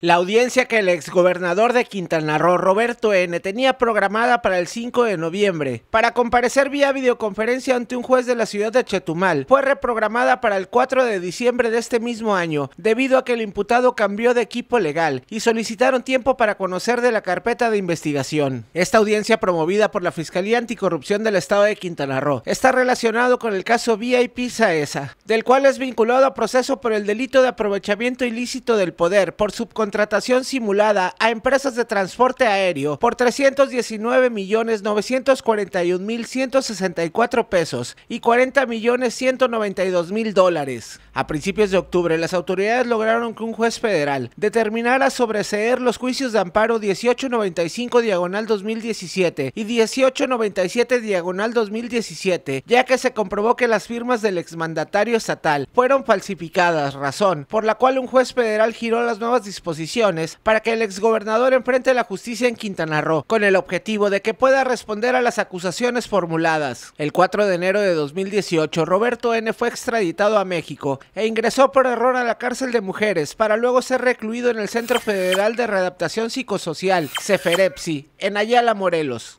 La audiencia que el exgobernador de Quintana Roo, Roberto N., tenía programada para el 5 de noviembre para comparecer vía videoconferencia ante un juez de la ciudad de Chetumal fue reprogramada para el 4 de diciembre de este mismo año debido a que el imputado cambió de equipo legal y solicitaron tiempo para conocer de la carpeta de investigación. Esta audiencia promovida por la Fiscalía Anticorrupción del Estado de Quintana Roo está relacionado con el caso VIP Saesa, del cual es vinculado a proceso por el delito de aprovechamiento ilícito del poder por subcontratación contratación simulada a empresas de transporte aéreo por 319 millones 941 mil 164 pesos y 40 millones 192 mil dólares. A principios de octubre, las autoridades lograron que un juez federal determinara sobreseer los juicios de amparo 1895 diagonal 2017 y 1897 diagonal 2017, ya que se comprobó que las firmas del exmandatario estatal fueron falsificadas, razón por la cual un juez federal giró las nuevas disposiciones para que el exgobernador enfrente la justicia en Quintana Roo, con el objetivo de que pueda responder a las acusaciones formuladas. El 4 de enero de 2018, Roberto N. fue extraditado a México e ingresó por error a la cárcel de mujeres para luego ser recluido en el Centro Federal de Readaptación Psicosocial, CEFEREPSI, en Ayala, Morelos.